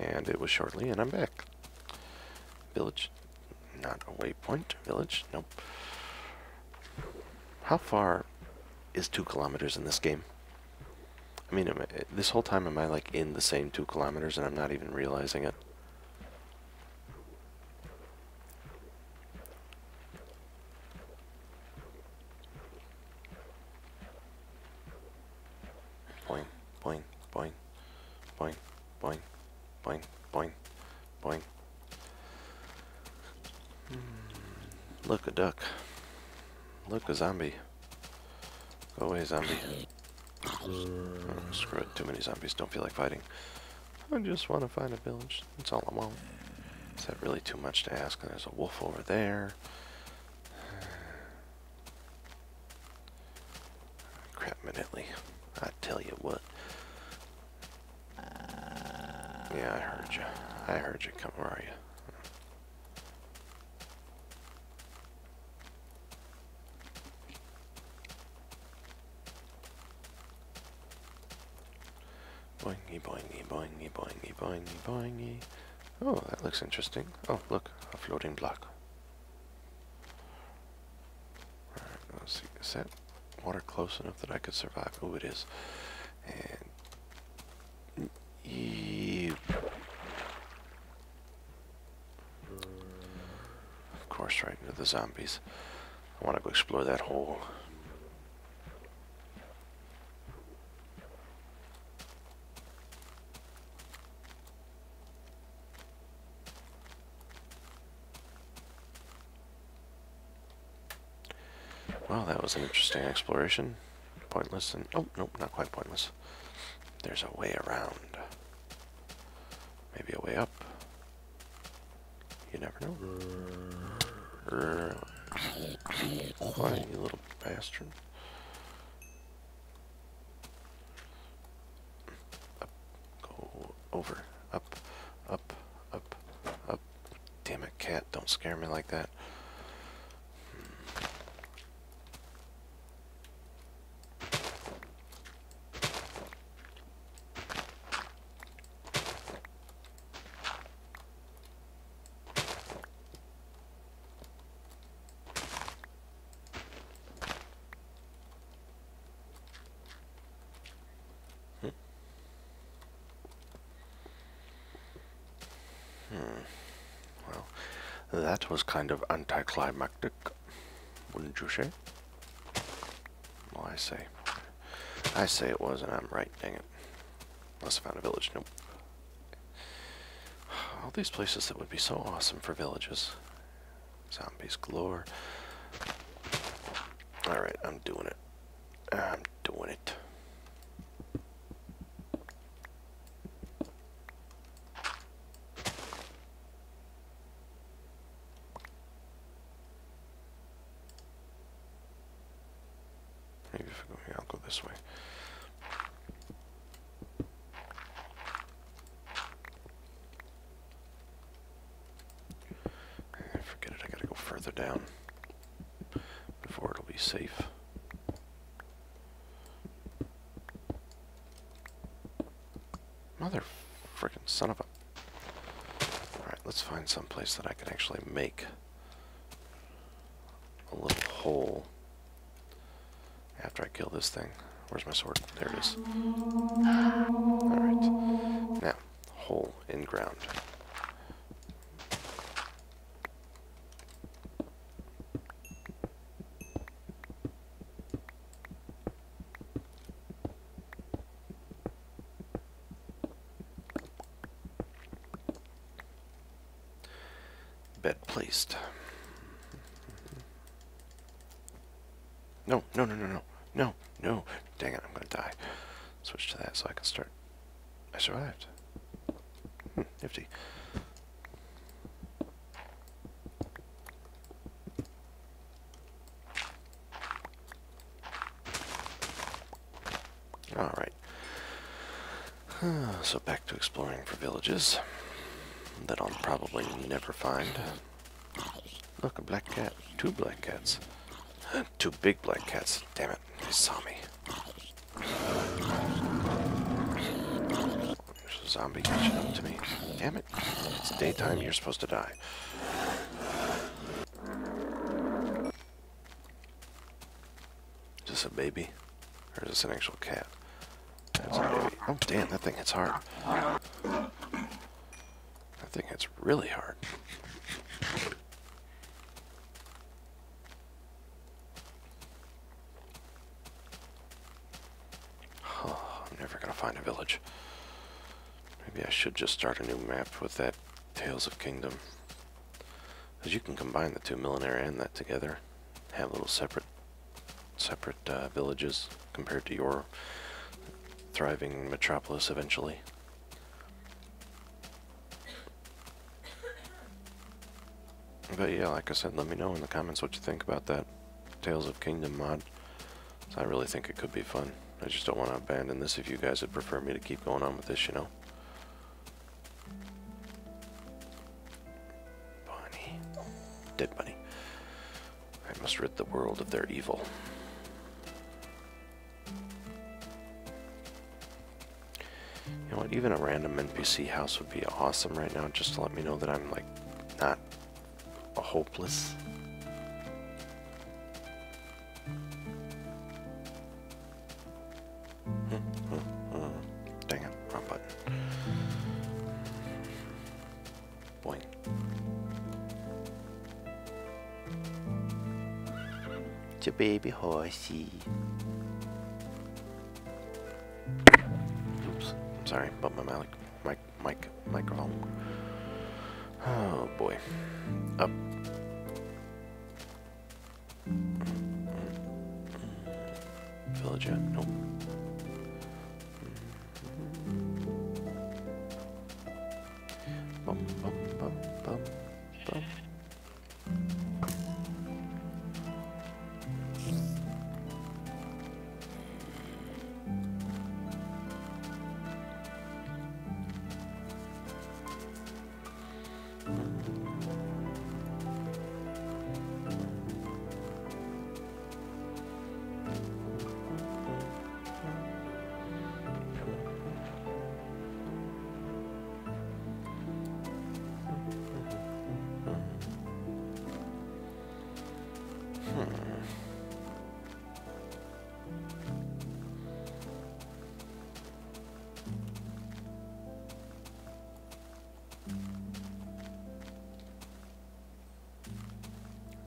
And it was shortly, and I'm back. Village. Not a waypoint. Village. Nope. How far is two kilometers in this game? I mean, I, this whole time am I like in the same two kilometers and I'm not even realizing it? Look, a zombie. Go away, zombie. Oh, screw it, too many zombies, don't feel like fighting. I just want to find a village, that's all I want. Is that really too much to ask? There's a wolf over there. Crap, Minutely. I tell you what. Yeah, I heard you. I heard you. Come, where are you? Boingy, boingy, boingy, boingy, boingy, boingy. Oh, that looks interesting. Oh, look, a floating block. Alright, let's see. Is that water close enough that I could survive? Oh, it is. And... Ew. Of course, right into the zombies. I want to go explore that hole. Well, that was an interesting exploration. Pointless and... Oh, nope, not quite pointless. There's a way around. Maybe a way up. You never know. Why, you little bastard. Up, go over, up, up, up, up. Damn it, cat, don't scare me like that. That was kind of anticlimactic, wouldn't you say? Well, I say. I say it was, and I'm right, dang it. Must have found a village. Nope. All these places that would be so awesome for villages. Zombies galore. Alright, I'm doing it. I'm doing it. Maybe if I go here, I'll go this way. Eh, Forget it, I gotta go further down before it'll be safe. Mother frickin' son of a. Alright, let's find some place that I can actually make a little hole after I kill this thing. Where's my sword? There it is. Alright. Now, hole in ground. No, no, no, no, no, no, no. Dang it, I'm gonna die. Switch to that so I can start. I survived. Hmm, nifty. Alright. So back to exploring for villages that I'll probably never find. Look, a black cat. Two black cats. Two big black cats. Damn it, they saw me. There's a zombie catching up to me. Damn it. It's daytime, you're supposed to die. Is this a baby? Or is this an actual cat? That's a baby. Oh, damn, that thing hits hard. That thing hits really hard. Oh, I'm never gonna find a village. Maybe I should just start a new map with that Tales of Kingdom. Because you can combine the two Millenaire and that together. Have little separate separate uh, villages compared to your thriving metropolis eventually. But yeah, like I said, let me know in the comments what you think about that Tales of Kingdom mod. I really think it could be fun. I just don't want to abandon this if you guys would prefer me to keep going on with this, you know. Bunny. Dead bunny. I must rid the world of their evil. You know what, even a random NPC house would be awesome right now, just to let me know that I'm, like, not a hopeless. Baby horsey. Oops, I'm sorry, but my mic, mic, mic, microphone. Oh boy. Up. Villager, nope.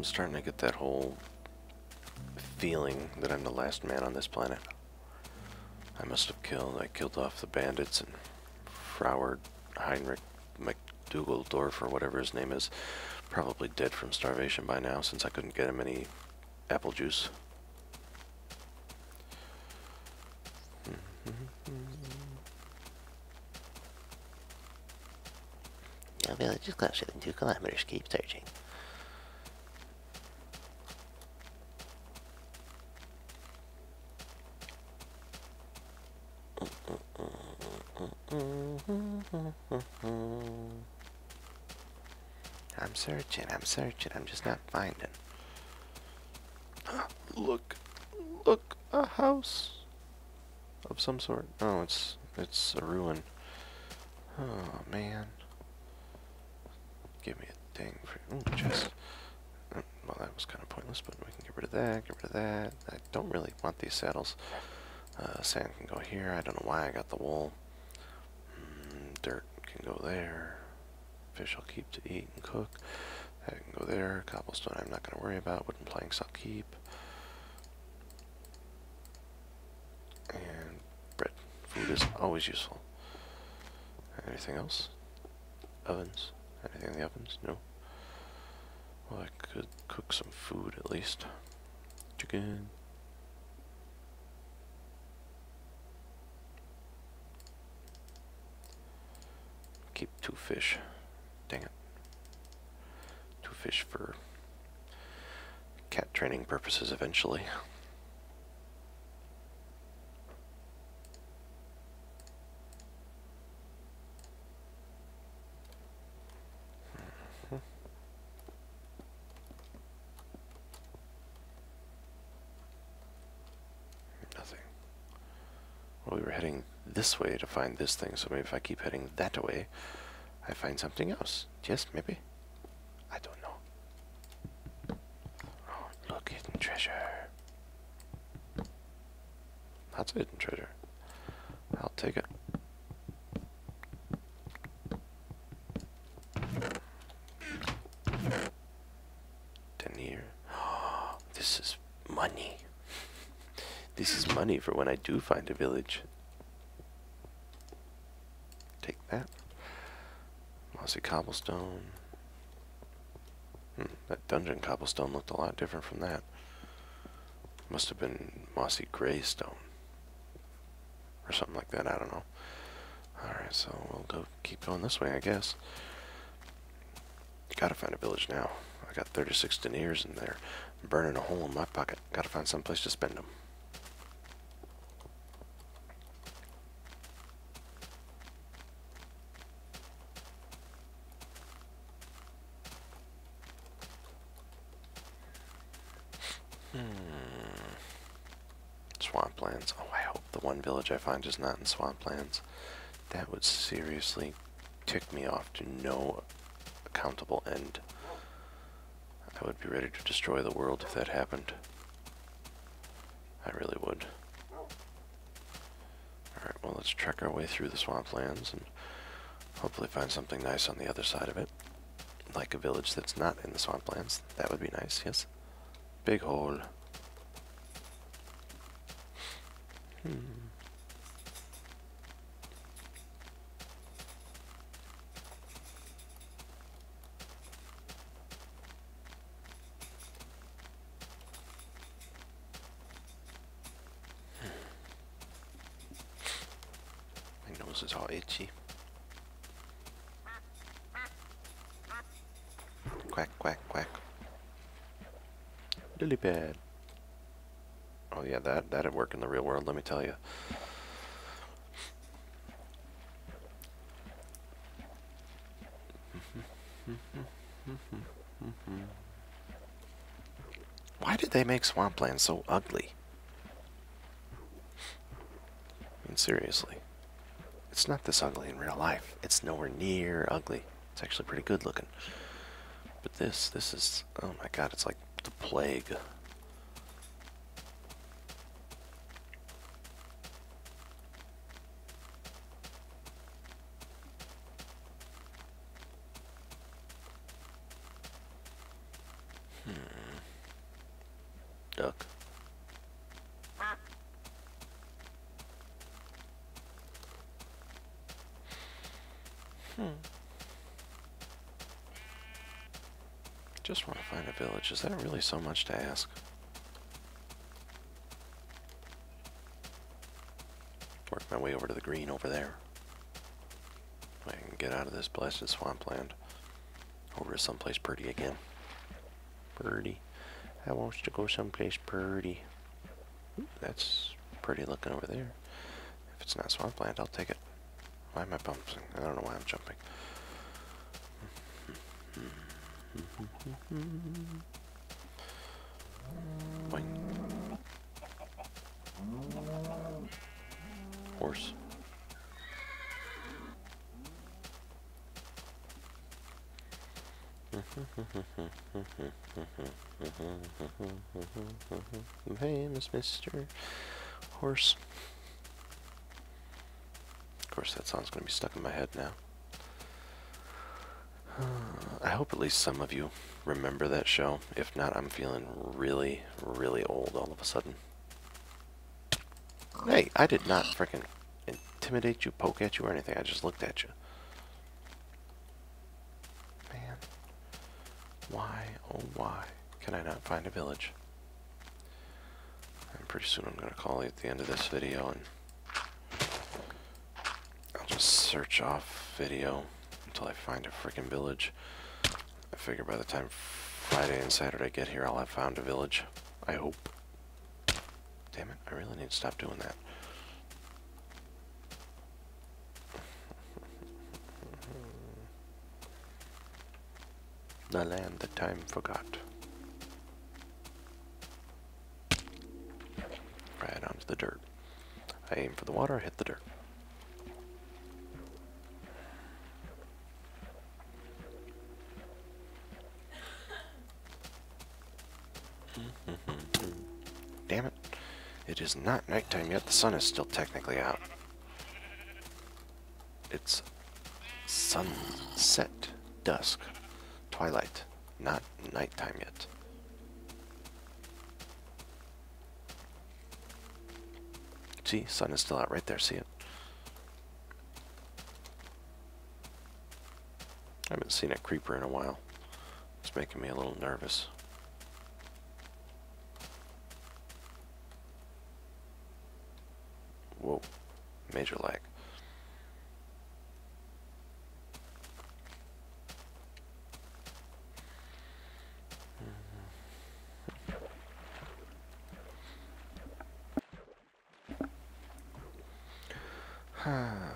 I'm starting to get that whole feeling that I'm the last man on this planet. I must have killed, I killed off the bandits and Froward Heinrich McDougal-Dorf or whatever his name is, probably dead from starvation by now since I couldn't get him any apple juice. Village is closer than two kilometers. Keep searching. Mm-hmm. I'm searching, I'm searching, I'm just not finding. Ah, look, look, a house of some sort. Oh, it's it's a ruin. Oh man. Give me a thing for ooh, chest. Oh, well, that was kind of pointless, but we can get rid of that, get rid of that. I don't really want these saddles. Uh, sand can go here. I don't know why I got the wool. Can go there. Fish I'll keep to eat and cook. That can go there. Cobblestone I'm not going to worry about. Wooden planks I'll keep. And bread. Food is always useful. Anything else? Ovens? Anything in the ovens? No. Well, I could cook some food at least. Chicken. Keep two fish. Dang it. Two fish for cat training purposes eventually. Mm-hmm. Nothing. Well, we were heading this way to find this thing, so maybe if I keep heading that way, I find something else. Yes, maybe? I don't know. Oh, look, hidden treasure. That's a hidden treasure. I'll take it. Denier. This is money. This is money for when I do find a village. Take that. Mossy cobblestone. Hmm, that dungeon cobblestone looked a lot different from that. Must have been mossy gray stone. Or something like that, I don't know. Alright, so we'll go keep going this way, I guess. Gotta find a village now. I got 36 deniers in there, burning a hole in my pocket. Gotta find some place to spend them. Hmm. Swamplands. Oh, I hope the is not in swamplands. That would seriously tick me off to no accountable end. I would be ready to destroy the world if that happened. I really would. Alright, well let's trek our way through the swamplands and hopefully find something nice on the other side of it. Like a village that's not in the swamplands. That would be nice, yes? Big hole. Hmm. Is all itchy. Quack, quack, quack. Lily pad. Oh yeah, that that'd work in the real world, let me tell you. Why did they make swampland so ugly? I mean, seriously. It's not this ugly in real life. It's nowhere near ugly. It's actually pretty good looking. But this, this is, oh my god, it's like the plague. Hmm. Duck. Hmm. Just want to Is that really so much to ask? Work my way over to the green over there. I can get out of this blasted swampland. Over to someplace pretty again. Pretty. I want to go someplace pretty. That's pretty looking over there. If it's not swampland, I'll take it. Why am I bumping? I don't know why I'm jumping. Boing. Horse. Famous Mr. Horse. Of course, that song's going to be stuck in my head now. I hope at least some of you remember that show. If not, I'm feeling really, really old all of a sudden. Hey, I did not freaking intimidate you, poke at you, or anything. I just looked at you. Man. Why, oh why, can I not find a village? And pretty soon I'm going to call it at the end of this video and I'll just search off video I find a freaking village. I figure by the time Friday and Saturday get here, I'll have found a village. I hope. Damn it, I really need to stop doing that. the land that time forgot. Right onto the dirt. I aim for the water, I hit the dirt. It is not nighttime yet. The sun is still technically out. It's sunset, dusk, twilight, not nighttime yet. See, sun is still out right there. See it? I haven't seen a creeper in a while. It's making me a little nervous. Major lag.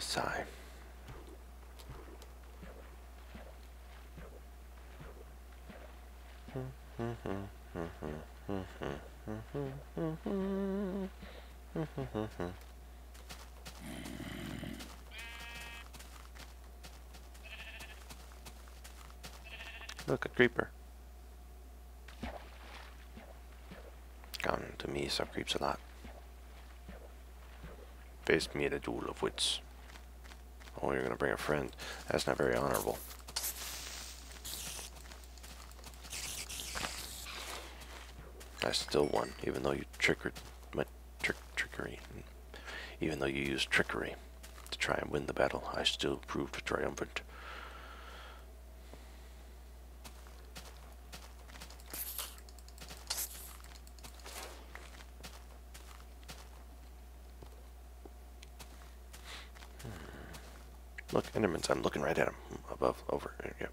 Sigh. Look, a creeper. Gone to me, some creeps a lot. Faced me at a duel of wits. Oh, you're gonna bring a friend. That's not very honorable. I still won, even though you trickered my trick trickery. Even though you used trickery to try and win the battle, I still proved triumphant. Look, Endermans, I'm looking right at them. Above, over, yep.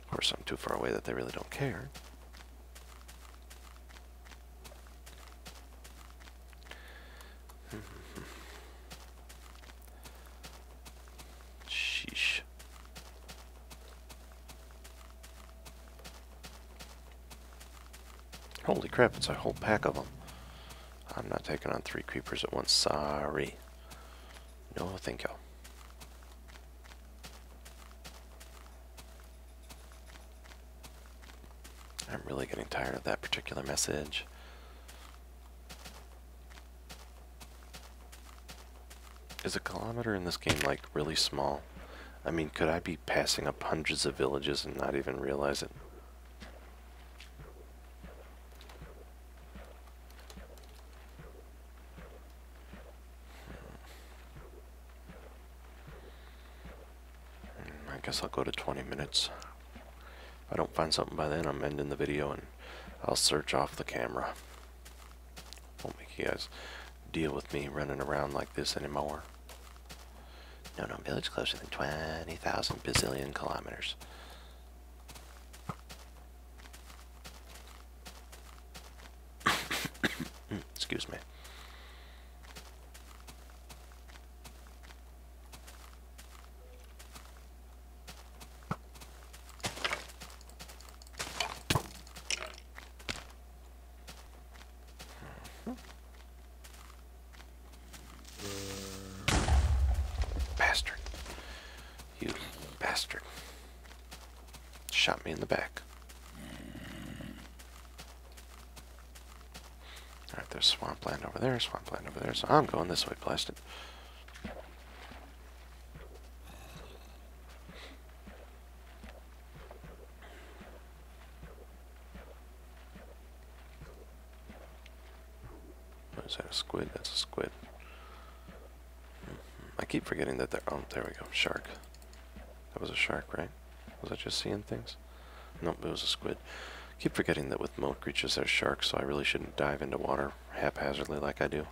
Of course, I'm too far away that they really don't care. Sheesh. Holy crap, it's a whole pack of them. I'm not taking on three creepers at once, sorry. No, thank you. I'm really getting tired of that particular message. Is a kilometer in this game like really small? I mean, could I be passing up hundreds of villages and not even realize it? I guess I'll go to 20 minutes. If I don't find something by then, I'm ending the video and I'll search off the camera. Won't make you guys deal with me running around like this anymore. No, no, village closer than 20,000 bazillion kilometers. Excuse me. Bastard. You bastard. Shot me in the back. Alright, there's swampland over there, swampland over there, so I'm going this way, blasted. What oh, is that, a squid? That's a squid. Mm-hmm. I keep forgetting that there. Oh, there we go. Shark. That was a shark, right? Was I just seeing things? Nope, it was a squid. Keep forgetting that with most creatures there's sharks, so I really shouldn't dive into water haphazardly like I do.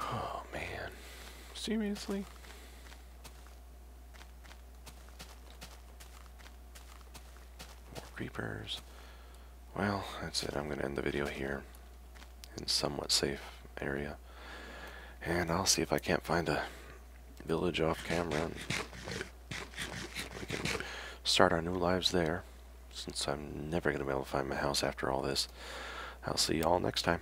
Oh man. Seriously? More creepers. Well, that's it. I'm going to end the video here in somewhat safe area. And I'll see if I can't find a village off camera. We can start our new lives there. Since I'm never going to be able to find my house after all this. I'll see you all next time.